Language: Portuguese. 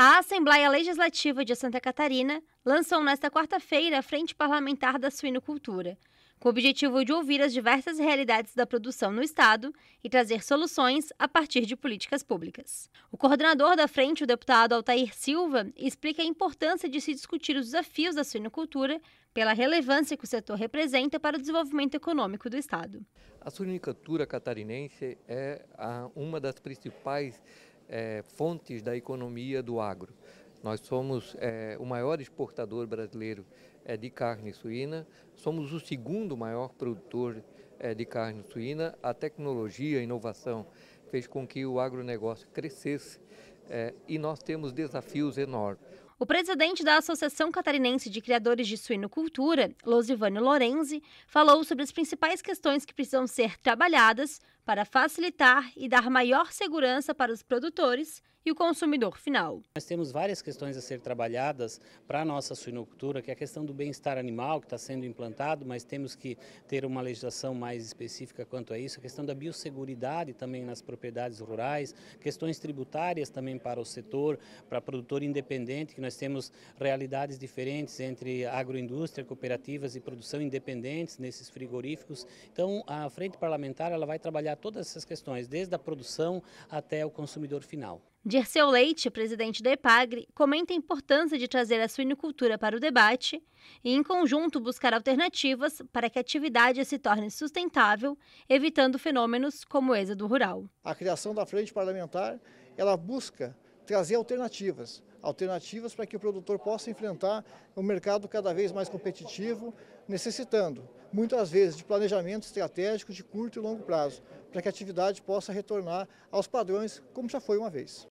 Assembleia Legislativa de Santa Catarina lançou nesta quarta-feira a Frente Parlamentar da Suinocultura, com o objetivo de ouvir as diversas realidades da produção no Estado e trazer soluções a partir de políticas públicas. O coordenador da frente, o deputado Altair Silva, explica a importância de se discutir os desafios da suinocultura pela relevância que o setor representa para o desenvolvimento econômico do Estado. A suinicultura catarinense é uma das principais é, fontes da economia do agro. Nós somos é, o maior exportador brasileiro é, de carne suína, somos o segundo maior produtor é, de carne suína. A tecnologia, a inovação fez com que o agronegócio crescesse é, e nós temos desafios enormes. O presidente da Associação Catarinense de Criadores de Suinocultura, Losivânio Lorenzi, falou sobre as principais questões que precisam ser trabalhadas para facilitar e dar maior segurança para os produtores e o consumidor final. Nós temos várias questões a ser trabalhadas para a nossa suinocultura, que é a questão do bem-estar animal que está sendo implantado, mas temos que ter uma legislação mais específica quanto a isso, a questão da biosseguridade também nas propriedades rurais, questões tributárias também para o setor, para produtor independente, que nós temos realidades diferentes entre agroindústria, cooperativas e produção independentes nesses frigoríficos. Então, a frente parlamentar ela vai trabalhar todas essas questões, desde a produção até o consumidor final. Dirceu Leite, presidente da EPAGRE, comenta a importância de trazer a suinicultura para o debate e, em conjunto, buscar alternativas para que a atividade se torne sustentável, evitando fenômenos como o êxodo rural. A criação da frente parlamentar, ela busca trazer alternativas, alternativas para que o produtor possa enfrentar um mercado cada vez mais competitivo, necessitando muitas vezes de planejamento estratégico de curto e longo prazo, para que a atividade possa retornar aos padrões como já foi uma vez.